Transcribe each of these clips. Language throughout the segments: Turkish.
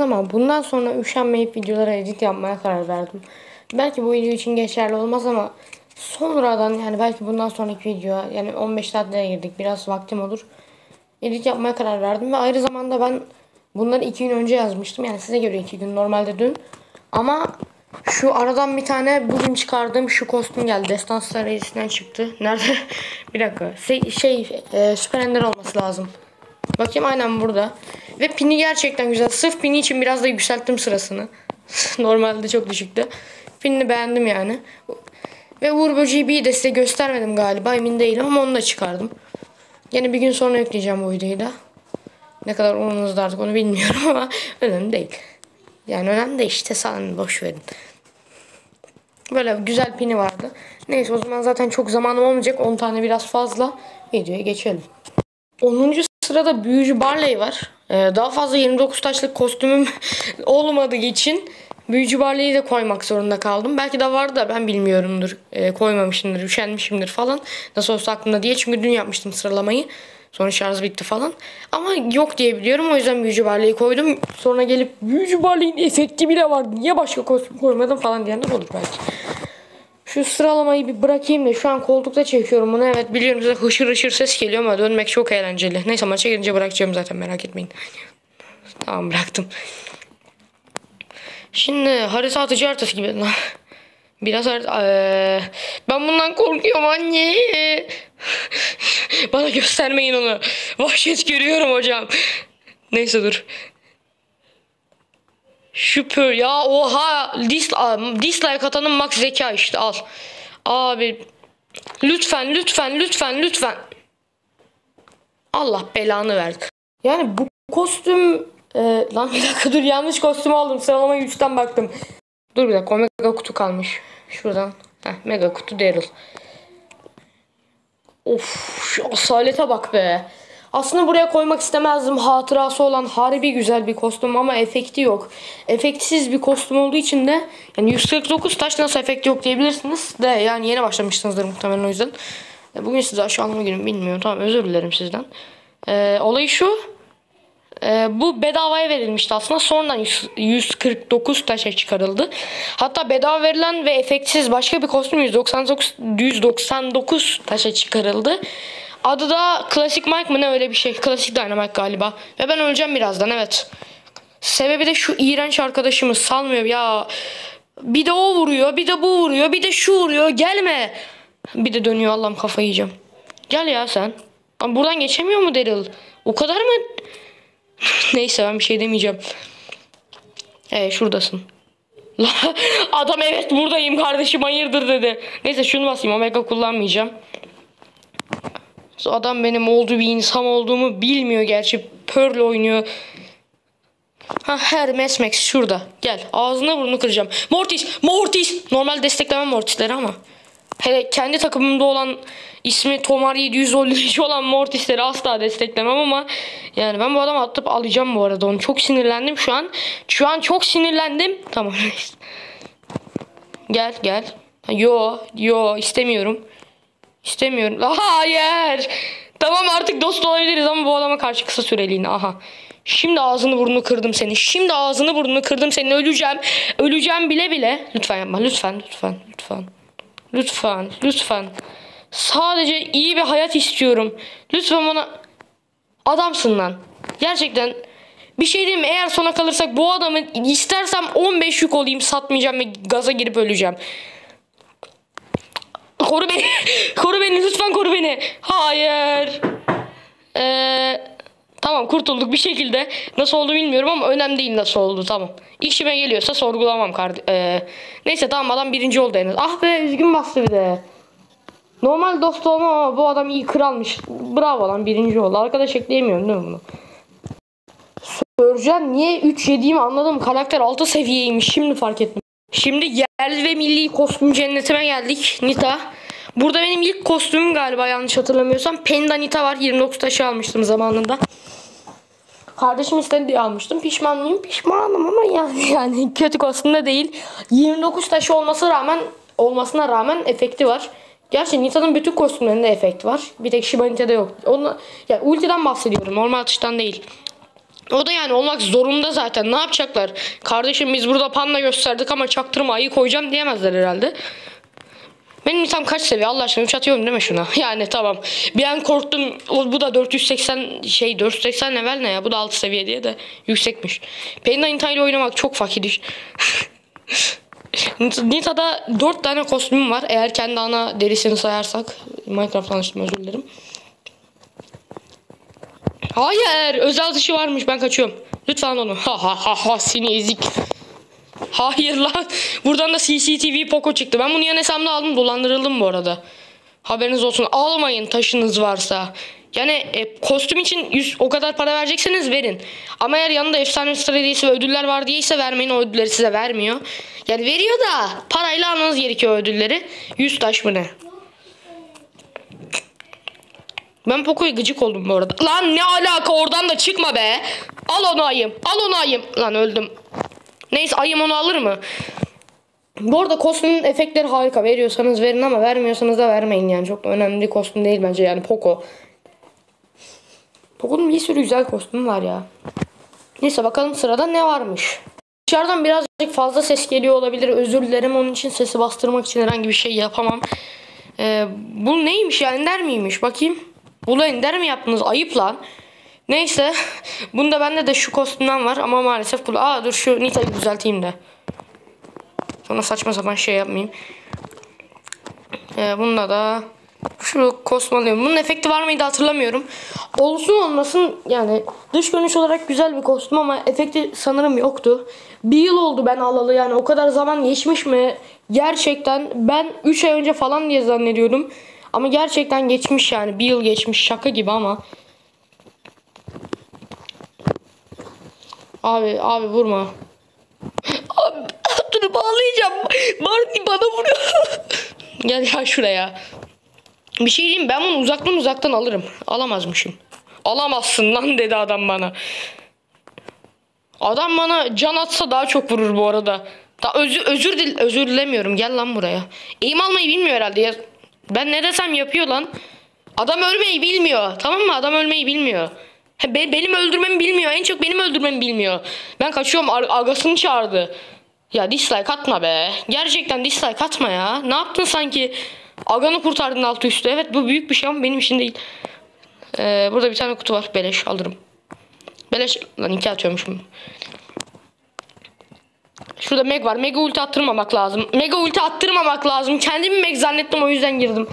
ama bundan sonra üşenmeyip videolara edit yapmaya karar verdim. Belki bu video için geçerli olmaz ama sonradan yani belki bundan sonraki video yani 15 saatlere girdik biraz vaktim olur. Edit yapmaya karar verdim ve ayrı zamanda ben bunları 2 gün önce yazmıştım. Yani size göre 2 gün normalde dün. Ama şu aradan bir tane bugün çıkardığım şu kostüm geldi. Destans Sarayı'ndan çıktı. Nerede? bir dakika. Se- şey e, Süper Ender olması lazım. Bakayım aynen burada. Ve pini gerçekten güzel. Sırf pini için biraz da yükselttim sırasını. Normalde çok düşüktü. Pinini beğendim yani. Ve Böceği bir de size göstermedim galiba. Emin değilim ama onu da çıkardım. Yine bir gün sonra yükleyeceğim bu videoyu da. Ne kadar umurunuzda artık onu bilmiyorum ama önemli değil. Yani önemli de işte sana boş verin. Böyle güzel pini vardı. Neyse o zaman zaten çok zamanım olmayacak. 10 tane biraz fazla. Videoya geçelim. 10. sırada Büyücü Barley var. Ee, daha fazla 29 taşlık kostümüm olmadığı için Büyücü Barley'i de koymak zorunda kaldım. Belki de vardı da ben bilmiyorumdur. Ee, koymamışımdır, üşenmişimdir falan. Nasıl olsa aklımda diye. Çünkü dün yapmıştım sıralamayı. Sonra şarj bitti falan. Ama yok diye biliyorum. O yüzden Büyücü Barley'i koydum. Sonra gelip Büyücü Barley'in efekti bile var. Niye başka kostüm koymadım falan diyenler olur belki. Şu sıralamayı bir bırakayım da şu an koltukta çekiyorum bunu. Evet biliyorum size hışır hışır ses geliyor ama dönmek çok eğlenceli. Neyse maça girince bırakacağım zaten merak etmeyin. Tamam bıraktım. Şimdi harita atıcı haritası gibi. Biraz. Ee, ben bundan korkuyorum anne. Bana göstermeyin onu. Vahşet görüyorum hocam. Neyse dur. Şüpür ya oha dis, dislike atanın max zeka işte al. Abi lütfen lütfen lütfen lütfen. Allah belanı verdi. Yani bu kostüm e, lan bir dakika dur yanlış kostüm aldım sıralamayı 3'ten baktım. Dur bir dakika omega kutu kalmış. Şuradan. Heh, mega kutu Daryl. Of şu asalete bak be. Aslında buraya koymak istemezdim. Hatırası olan harbi güzel bir kostüm ama efekti yok. Efektsiz bir kostüm olduğu için de yani 149 taş nasıl efekt yok diyebilirsiniz de yani yeni başlamışsınızdır muhtemelen o yüzden. E, bugün size aşağılama günüm bilmiyorum. Tamam özür dilerim sizden. Ee, olayı şu. Ee, bu bedavaya verilmişti aslında. Sonradan 100, 149 taşa çıkarıldı. Hatta bedava verilen ve efektsiz başka bir kostüm 199, 199 taşa çıkarıldı. Adı da Klasik Mike mı ne öyle bir şey. Klasik Dynamite galiba. Ve ben öleceğim birazdan evet. Sebebi de şu iğrenç arkadaşımız salmıyor ya. Bir de o vuruyor, bir de bu vuruyor, bir de şu vuruyor. Gelme. Bir de dönüyor Allah'ım kafayı yiyeceğim. Gel ya sen. Ama buradan geçemiyor mu Daryl? O kadar mı? Neyse ben bir şey demeyeceğim. Ee şuradasın. Adam evet buradayım kardeşim hayırdır dedi. Neyse şunu basayım omega kullanmayacağım. Adam benim olduğu bir insan olduğumu bilmiyor gerçi. Pearl oynuyor. Ha her Max şurada. Gel ağzına burnunu kıracağım. Mortis! Mortis! Normal desteklemem Mortis'leri ama. Hele kendi takımımda olan ismi Tomar 713 olan Mortis'leri asla desteklemem ama yani ben bu adamı atıp alacağım bu arada onu. Çok sinirlendim şu an. Şu an çok sinirlendim. Tamam. gel gel. Yo yo istemiyorum. İstemiyorum. Hayır. Tamam artık dost olabiliriz ama bu adama karşı kısa süreliğine. Aha. Şimdi ağzını burnunu kırdım seni. Şimdi ağzını burnunu kırdım seni. Öleceğim. Öleceğim bile bile. Lütfen yapma. Lütfen. Lütfen. Lütfen. Lütfen. Lütfen. Sadece iyi bir hayat istiyorum. Lütfen bana adamsın lan. Gerçekten bir şey diyeyim? Eğer sona kalırsak bu adamı istersem 15 yük olayım satmayacağım ve gaza girip öleceğim. Koru beni. koru beni lütfen koru beni. Hayır. Ee, tamam kurtulduk bir şekilde. Nasıl oldu bilmiyorum ama önemli değil nasıl oldu tamam. İşime geliyorsa sorgulamam kardeşim. Ee, neyse tamam adam birinci oldu en az. Ah be üzgün bastı bir de. Normal dost olmam ama bu adam iyi kralmış. Bravo lan birinci oldu. Arkadaş ekleyemiyorum değil mi bunu? Sörcan niye 3 yediğimi anladım. Karakter 6 seviyeymiş. Şimdi fark ettim. Şimdi yerli ve milli kostüm cennetime geldik. Nita. Burada benim ilk kostümüm galiba yanlış hatırlamıyorsam. Penda Nita var. 29 taşı almıştım zamanında. Kardeşim istedi almıştım. Pişman mıyım? Pişmanım ama yani, yani kötü kostüm de değil. 29 taşı olması rağmen olmasına rağmen efekti var. Gerçi Nita'nın bütün kostümlerinde efekt var. Bir tek Shiba Nita'da yok. Onu, yani ultiden bahsediyorum. Normal atıştan değil. O da yani olmak zorunda zaten. Ne yapacaklar? Kardeşim biz burada panda gösterdik ama çaktırma ayı koyacağım diyemezler herhalde. Benim tam kaç seviye Allah aşkına 3 atıyorum değil mi şuna? Yani tamam. Bir an korktum. Bu da 480 şey 480 level ne ya? Bu da 6 seviye diye de yüksekmiş. Nita ile oynamak çok fakir iş. Nita'da 4 tane kostümüm var. Eğer kendi ana derisini sayarsak. Minecraft'tan açtım özür dilerim. Hayır. Özel dışı varmış. Ben kaçıyorum. Lütfen onu. Ha ha ha ha seni ezik. Hayır lan. Buradan da CCTV Poco çıktı. Ben bunu yan hesabımda aldım. Dolandırıldım bu arada. Haberiniz olsun. Almayın taşınız varsa. Yani e, kostüm için 100, o kadar para verecekseniz verin. Ama eğer yanında efsane stratejisi ve ödüller var diyeyse vermeyin. O ödülleri size vermiyor. Yani veriyor da parayla almanız gerekiyor ödülleri. 100 taş mı ne? Ben Poco'ya gıcık oldum bu arada. Lan ne alaka oradan da çıkma be. Al onu ayım. Al onu ayım. Lan öldüm. Neyse ayım onu alır mı? Bu arada kostümün efektleri harika. Veriyorsanız verin ama vermiyorsanız da vermeyin yani. Çok önemli kostüm değil bence yani Poco. Poco'nun bir sürü güzel kostümü var ya. Neyse bakalım sırada ne varmış. Dışarıdan birazcık fazla ses geliyor olabilir. Özür dilerim onun için sesi bastırmak için herhangi bir şey yapamam. Ee, bu neymiş ya ender miymiş bakayım. Bunu ender mi yaptınız? Ayıp lan. Neyse. Bunda bende de şu kostümden var ama maalesef kul. Aa dur şu Nita'yı düzelteyim de. Sonra saçma sapan şey yapmayayım. Ee, bunda da şu kostüm. Bunun efekti var mıydı hatırlamıyorum. Olsun olmasın yani dış görünüş olarak güzel bir kostüm ama efekti sanırım yoktu. Bir yıl oldu ben alalı yani o kadar zaman geçmiş mi? Gerçekten ben 3 ay önce falan diye zannediyorum. Ama gerçekten geçmiş yani bir yıl geçmiş şaka gibi ama. Abi abi vurma. Abi dur bağlayacağım. Barney bana vuruyor. Gel ya şuraya. Bir şey diyeyim ben bunu uzaktan uzaktan alırım. Alamazmışım. Alamazsın lan dedi adam bana. Adam bana can atsa daha çok vurur bu arada. Da özür özür dil özür dilemiyorum. Gel lan buraya. Eğim almayı bilmiyor herhalde ya. Ben ne desem yapıyor lan. Adam ölmeyi bilmiyor. Tamam mı? Adam ölmeyi bilmiyor. Be- benim öldürmemi bilmiyor. En çok benim öldürmemi bilmiyor. Ben kaçıyorum. Ar- agasını çağırdı. Ya dislike atma be. Gerçekten dislike atma ya. Ne yaptın sanki? Aganı kurtardın altı üstü. Evet bu büyük bir şey ama benim için değil. Ee, burada bir tane kutu var. Beleş alırım. Beleş. Lan iki atıyormuşum. Şurada meg var. Mega ulti attırmamak lazım. Mega ulti attırmamak lazım. Kendimi meg zannettim o yüzden girdim.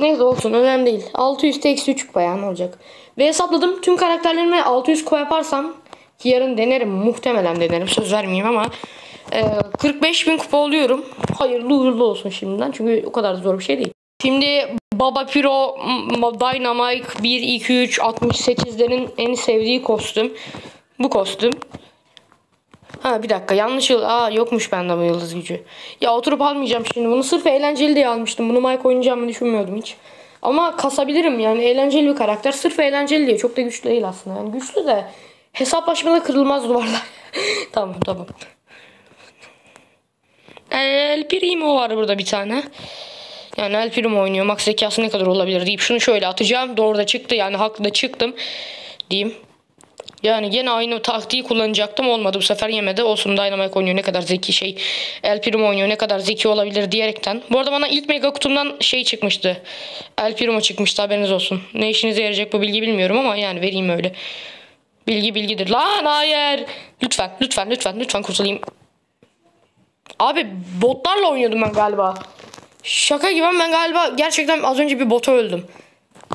Neyse olsun önemli değil. 600 eksi 3 bayağı ne olacak. Ve hesapladım tüm karakterlerime 600 koy yaparsam ki yarın denerim muhtemelen denerim söz vermeyeyim ama e, 45 bin kupa oluyorum. Hayırlı uğurlu olsun şimdiden çünkü o kadar zor bir şey değil. Şimdi Baba Piro Dynamite 1, 2, 3, 68'lerin en sevdiği kostüm. Bu kostüm. Ha bir dakika yanlış yıl. Aa yokmuş bende bu yıldız gücü. Ya oturup almayacağım şimdi. Bunu sırf eğlenceli diye almıştım. Bunu Mike oynayacağımı düşünmüyordum hiç. Ama kasabilirim yani eğlenceli bir karakter. Sırf eğlenceli diye. Çok da güçlü değil aslında. Yani güçlü de hesaplaşmada kırılmaz duvarlar. tamam tamam. El Primo var burada bir tane. Yani El Primo oynuyor. Max zekası ne kadar olabilir deyip şunu şöyle atacağım. Doğru da çıktı yani haklı da çıktım diyeyim. Yani gene aynı taktiği kullanacaktım olmadı bu sefer yemedi. Olsun Dynamite oynuyor ne kadar zeki şey. El Primo oynuyor ne kadar zeki olabilir diyerekten. Bu arada bana ilk mega kutumdan şey çıkmıştı. El Primo çıkmıştı haberiniz olsun. Ne işinize yarayacak bu bilgi bilmiyorum ama yani vereyim öyle. Bilgi bilgidir. Lan hayır. Lütfen lütfen lütfen lütfen kurtulayım. Abi botlarla oynuyordum ben galiba. Şaka gibi ben galiba gerçekten az önce bir bota öldüm.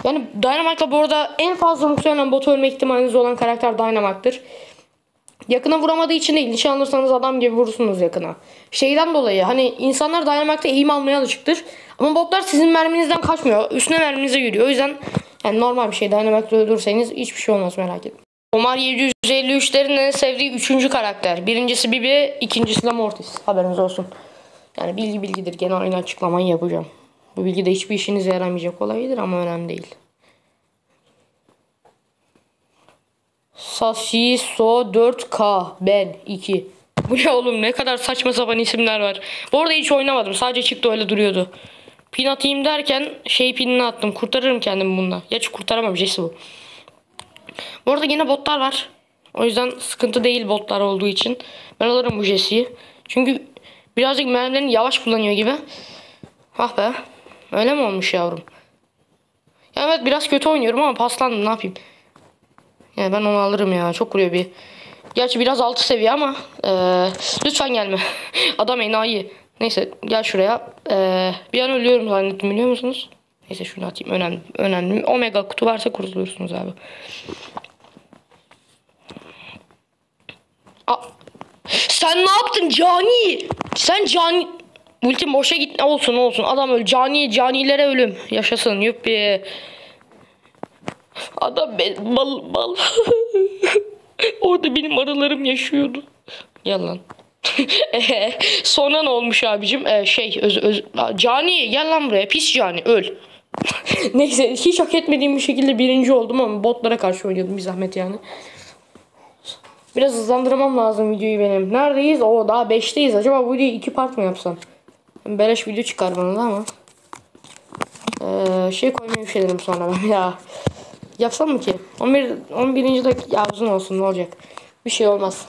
Yani Dynamite'la bu arada en fazla muhtemelen bot ölme ihtimaliniz olan karakter Dynamite'dır. Yakına vuramadığı için değil. Nişan alırsanız adam gibi vurursunuz yakına. Şeyden dolayı hani insanlar Dynamite'da eğim almaya alışıktır. Ama botlar sizin merminizden kaçmıyor. Üstüne merminize yürüyor. O yüzden yani normal bir şey. Dynamite'da öldürürseniz hiçbir şey olmaz merak etmeyin. Omar 753'lerin en sevdiği üçüncü karakter. Birincisi Bibi, ikincisi de Mortis. Haberiniz olsun. Yani bilgi bilgidir. Gene aynı açıklamayı yapacağım. Bu bilgi de hiçbir işinize yaramayacak olabilir ama önemli değil. Sasiso 4K Ben 2 Bu ne oğlum ne kadar saçma sapan isimler var. Bu arada hiç oynamadım. Sadece çıktı öyle duruyordu. Pin atayım derken şey pinini attım. Kurtarırım kendimi bununla. Gerçi kurtaramam Jesse bu. Bu arada yine botlar var. O yüzden sıkıntı değil botlar olduğu için. Ben alırım bu Jesse'yi. Çünkü birazcık mermilerini yavaş kullanıyor gibi. Ah be. Öyle mi olmuş yavrum? Ya evet biraz kötü oynuyorum ama paslandım ne yapayım. Yani ben onu alırım ya. Çok vuruyor bir. Gerçi biraz altı seviye ama eee, lütfen gelme. Adam enayi. Neyse gel şuraya. Eee, bir an ölüyorum zannettim biliyor musunuz? Neyse şunu atayım. Önemli. Önemli. Omega kutu varsa kurtulursunuz abi. Aa, sen ne yaptın Cani? Sen Cani... Ultim boşa olsun olsun. Adam öl. Cani, canilere ölüm. Yaşasın. Yuppi. Adam ben, bal bal. Orada benim arılarım yaşıyordu. Yalan. Sonra ne olmuş abicim? Ee, şey öz, öz, Cani gel lan buraya pis Cani öl. Neyse hiç hak etmediğim bir şekilde birinci oldum ama botlara karşı oynuyordum bir zahmet yani. Biraz hızlandırmam lazım videoyu benim. Neredeyiz? O daha 5'teyiz. Acaba bu videoyu iki part mı yapsam? Beleş video çıkar bana da ama. Ee, şey koymayı üşenirim sonra ben ya. Yapsam mı ki? 11 11. dakika ya uzun olsun ne olacak? Bir şey olmaz.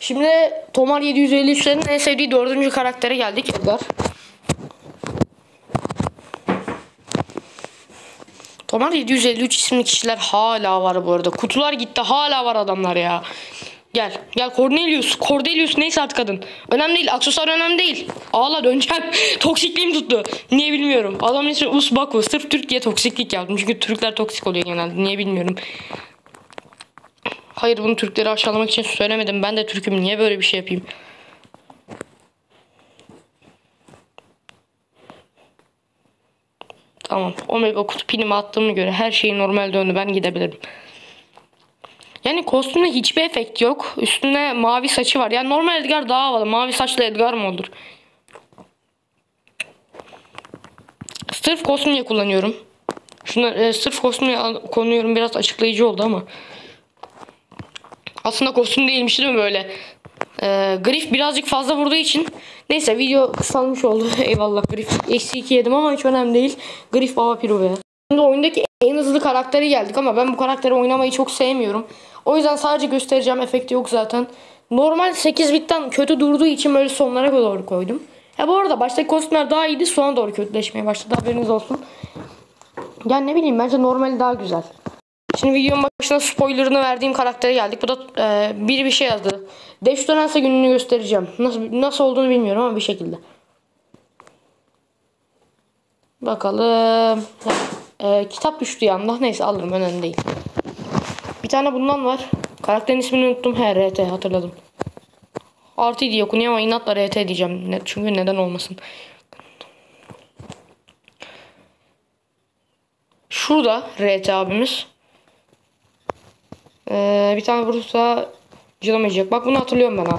Şimdi Tomar 753'lerin en sevdiği dördüncü karaktere geldik Edgar. Tomar 753 isimli kişiler hala var bu arada. Kutular gitti hala var adamlar ya. Gel. Gel Cornelius. Cordelius neyse artık kadın. Önemli değil. Aksesuar önemli değil. Ağla döneceğim. Toksikliğim tuttu. Niye bilmiyorum. Adamın ismi Usbaku. Sırf Türk diye toksiklik yaptım. Çünkü Türkler toksik oluyor genelde. Niye bilmiyorum. Hayır bunu Türkleri aşağılamak için söylemedim. Ben de Türk'üm. Niye böyle bir şey yapayım? Tamam. Omega kutu pinimi attığımı göre her şey normal döndü. Ben gidebilirim. Yani kostümde hiçbir efekt yok. Üstünde mavi saçı var. Yani normal Edgar daha havalı. Mavi saçlı Edgar mı olur? Sırf kostüm diye kullanıyorum. Şunlar e, sırf kostüm diye al- konuyorum. Biraz açıklayıcı oldu ama. Aslında kostüm değilmiş değil mi böyle? Ee, Griff birazcık fazla vurduğu için neyse video kısalmış oldu. Eyvallah Griff. Eksi 2 yedim ama hiç önemli değil. Griff baba piru be. Şimdi oyundaki en hızlı karakteri geldik ama ben bu karakteri oynamayı çok sevmiyorum. O yüzden sadece göstereceğim efekti yok zaten. Normal 8 bitten kötü durduğu için böyle sonlara doğru koydum. Ha bu arada baştaki kostümler daha iyiydi sonra doğru kötüleşmeye başladı haberiniz olsun. Yani ne bileyim bence normali daha güzel. Şimdi videonun başına spoilerını verdiğim karaktere geldik. Bu da e, biri bir şey yazdı. Deş dönerse gününü göstereceğim. Nasıl nasıl olduğunu bilmiyorum ama bir şekilde. Bakalım. E, kitap düştü yanında. Neyse alırım önemli değil. Tane bundan var. Karakterin ismini unuttum. He RT hatırladım. Artı diye okunuyor ama inatla RT diyeceğim. Ne, çünkü neden olmasın. Şurada RT abimiz. Ee, bir tane vurursa canım. Bak bunu hatırlıyorum ben ha.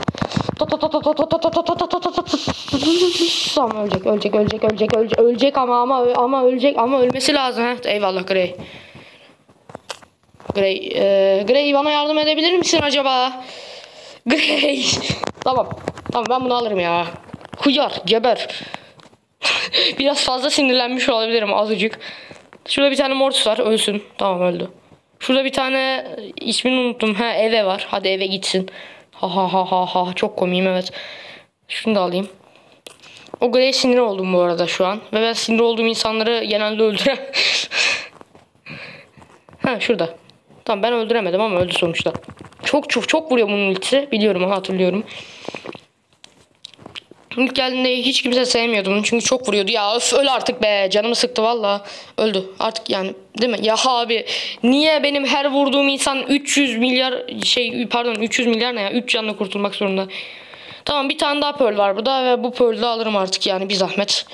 Tamam ölecek, ölecek, ölecek, ölecek, ölecek, ölecek ama ama ama ölecek ama ölmesi lazım. Heh, eyvallah Grey. Grey, e, Grey bana yardım edebilir misin acaba? Grey. tamam. Tamam ben bunu alırım ya. Kuyar, geber. Biraz fazla sinirlenmiş olabilirim azıcık. Şurada bir tane mortis var. Ölsün. Tamam öldü. Şurada bir tane ismini unuttum. Ha eve var. Hadi eve gitsin. Ha ha ha ha ha. Çok komiyim evet. Şunu da alayım. O Grey'e sinir oldum bu arada şu an. Ve ben sinir olduğum insanları genelde öldüren. ha şurada. Tamam ben öldüremedim ama öldü sonuçta. Çok çok çok vuruyor bunun ultisi. Biliyorum hatırlıyorum. İlk geldiğinde hiç kimse sevmiyordum çünkü çok vuruyordu. Ya öf öl artık be canımı sıktı valla. Öldü artık yani değil mi? Ya abi niye benim her vurduğum insan 300 milyar şey pardon 300 milyar ne ya 3 canla kurtulmak zorunda. Tamam bir tane daha pearl var burada ve bu pearl'ü alırım artık yani bir zahmet.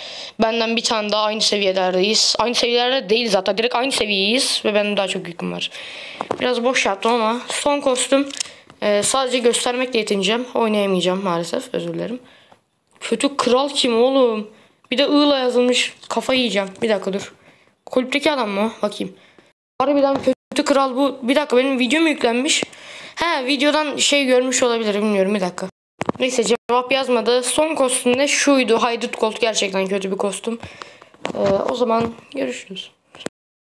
Benden bir tane daha aynı seviyelerdeyiz. Aynı seviyelerde değil zaten direkt aynı seviyeyiz ve benim daha çok yüküm var. Biraz boş yaptım ama son kostüm e, sadece göstermekle yetineceğim. Oynayamayacağım maalesef özür dilerim. Kötü kral kim oğlum? Bir de ığla yazılmış. Kafa yiyeceğim. Bir dakika dur. Kulüpteki adam mı? Bakayım. Harbiden kötü kral bu. Bir dakika benim video mu yüklenmiş? He videodan şey görmüş olabilir bilmiyorum bir dakika. Neyse cevap yazmadı. Son kostüm de şuydu. Haydut Gold gerçekten kötü bir kostüm. Ee, o zaman görüşürüz.